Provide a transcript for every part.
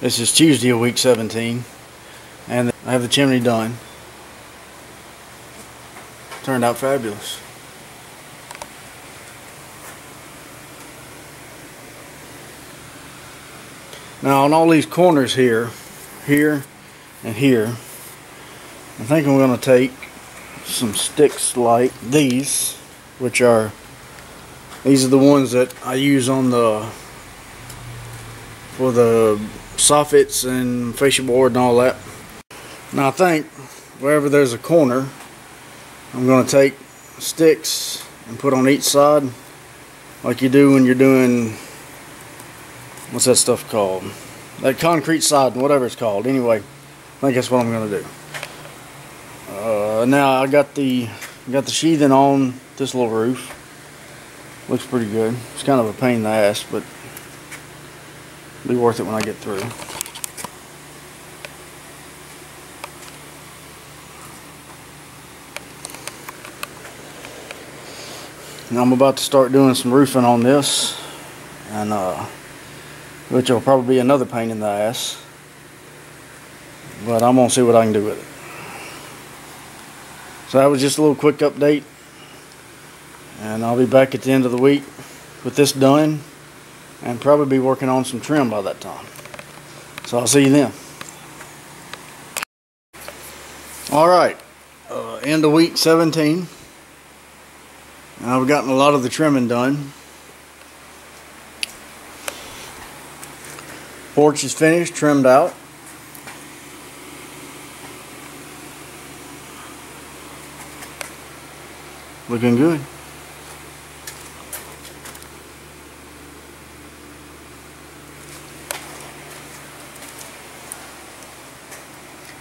This is Tuesday of week 17 and I have the chimney done. Turned out fabulous. Now on all these corners here, here and here, I think I'm going to take some sticks like these, which are, these are the ones that I use on the, for the soffits and fascia board and all that. Now I think wherever there's a corner, I'm going to take sticks and put on each side like you do when you're doing what's that stuff called? That concrete siding whatever it's called. Anyway I think that's what I'm gonna do. Uh, now I got the got the sheathing on this little roof. Looks pretty good. It's kind of a pain in the ass but be worth it when I get through. Now I'm about to start doing some roofing on this and uh, which will probably be another pain in the ass but I'm gonna see what I can do with it. So that was just a little quick update and I'll be back at the end of the week with this done and probably be working on some trim by that time so I'll see you then alright uh, end of week 17 now we've gotten a lot of the trimming done. Porch is finished, trimmed out. Looking good.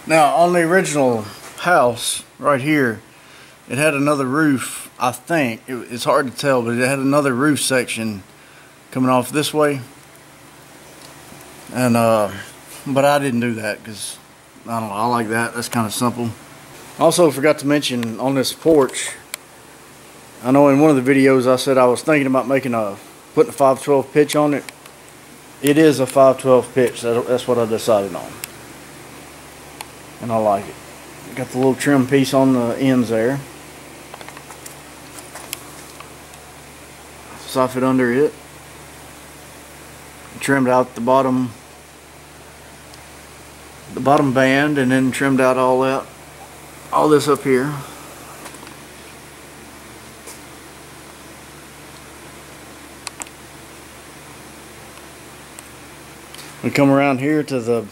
Now on the original house right here it had another roof I think. It, it's hard to tell but it had another roof section coming off this way. And uh, but I didn't do that because I don't know I like that. That's kind of simple also forgot to mention on this porch I know in one of the videos I said I was thinking about making a putting a 512 pitch on it. It is a 512 pitch. That's what I decided on and I like it got the little trim piece on the ends there soffit under it. Trimmed out the bottom the bottom band and then trimmed out all that all this up here. We come around here to the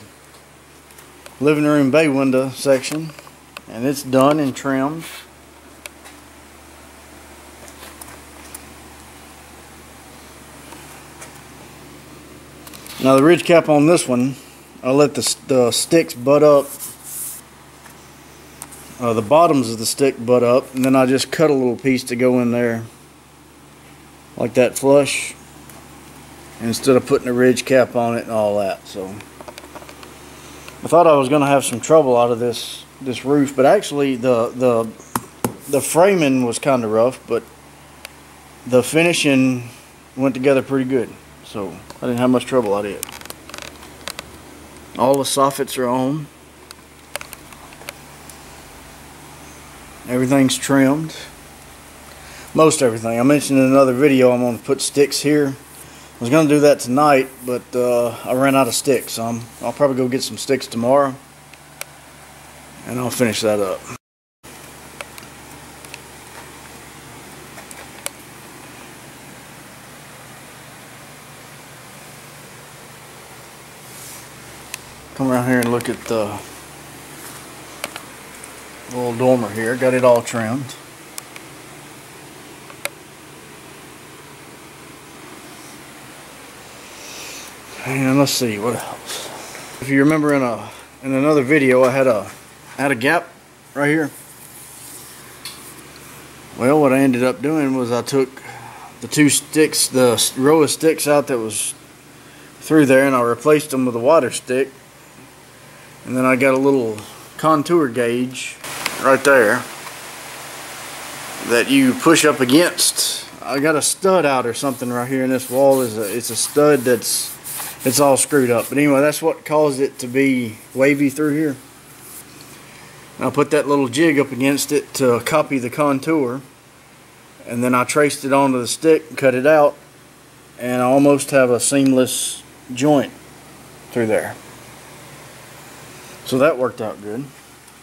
living room bay window section and it's done and trimmed. Now the ridge cap on this one, I let the, the sticks butt up, uh, the bottoms of the stick butt up, and then I just cut a little piece to go in there like that flush instead of putting a ridge cap on it and all that. So I thought I was going to have some trouble out of this this roof, but actually the the the framing was kind of rough, but the finishing went together pretty good. So I didn't have much trouble out of it. All the soffits are on. Everything's trimmed. Most everything. I mentioned in another video I'm going to put sticks here. I was going to do that tonight, but uh, I ran out of sticks. So I'll probably go get some sticks tomorrow. And I'll finish that up. come around here and look at the little dormer here. Got it all trimmed. And let's see what else. If you remember in a in another video, I had a had a gap right here. Well, what I ended up doing was I took the two sticks, the row of sticks out that was through there, and I replaced them with a water stick and then I got a little contour gauge right there that you push up against. I got a stud out or something right here in this wall. Is a, It's a stud that's it's all screwed up. But anyway, that's what caused it to be wavy through here. I put that little jig up against it to copy the contour. And then I traced it onto the stick and cut it out. And I almost have a seamless joint through there. So that worked out good.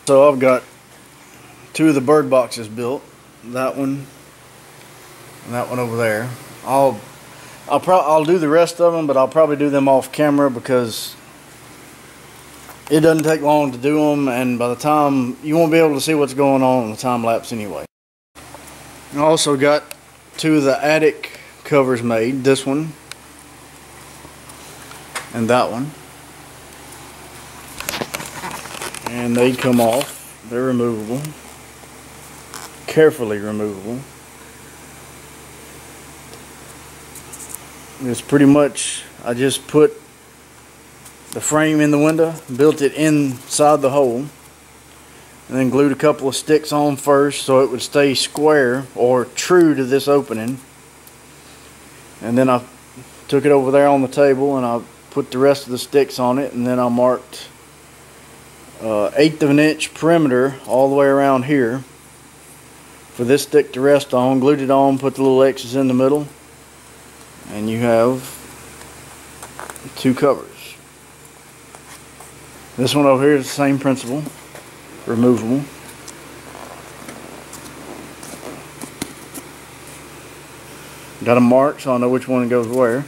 So I've got two of the bird boxes built. That one and that one over there. I'll I'll pro I'll do the rest of them, but I'll probably do them off camera because it doesn't take long to do them, and by the time you won't be able to see what's going on in the time lapse anyway. I also got two of the attic covers made. This one and that one, and they come off. They're removable, carefully removable. It's pretty much, I just put the frame in the window, built it inside the hole, and then glued a couple of sticks on first so it would stay square or true to this opening. And then I took it over there on the table and I put the rest of the sticks on it and then I marked uh, eighth of an inch perimeter all the way around here for this stick to rest on, glued it on, put the little X's in the middle and you have two covers. This one over here is the same principle, removable. Got a mark so I know which one goes where.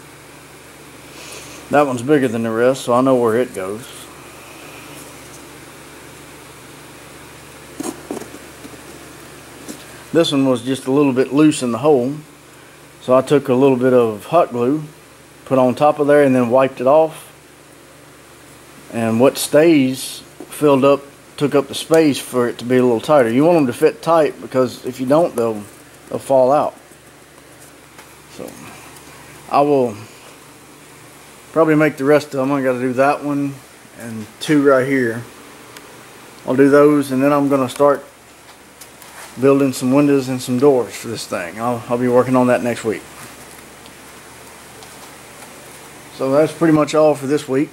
That one's bigger than the rest so I know where it goes. This one was just a little bit loose in the hole so I took a little bit of hot glue, put on top of there and then wiped it off. And what stays filled up, took up the space for it to be a little tighter. You want them to fit tight because if you don't, they'll, they'll fall out. So I will probably make the rest of them. I got to do that one and two right here. I'll do those and then I'm to start building some windows and some doors for this thing. I'll, I'll be working on that next week. So that's pretty much all for this week.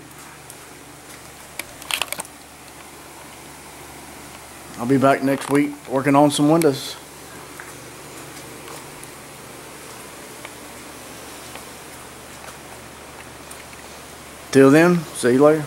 I'll be back next week working on some windows. Till then, see you later.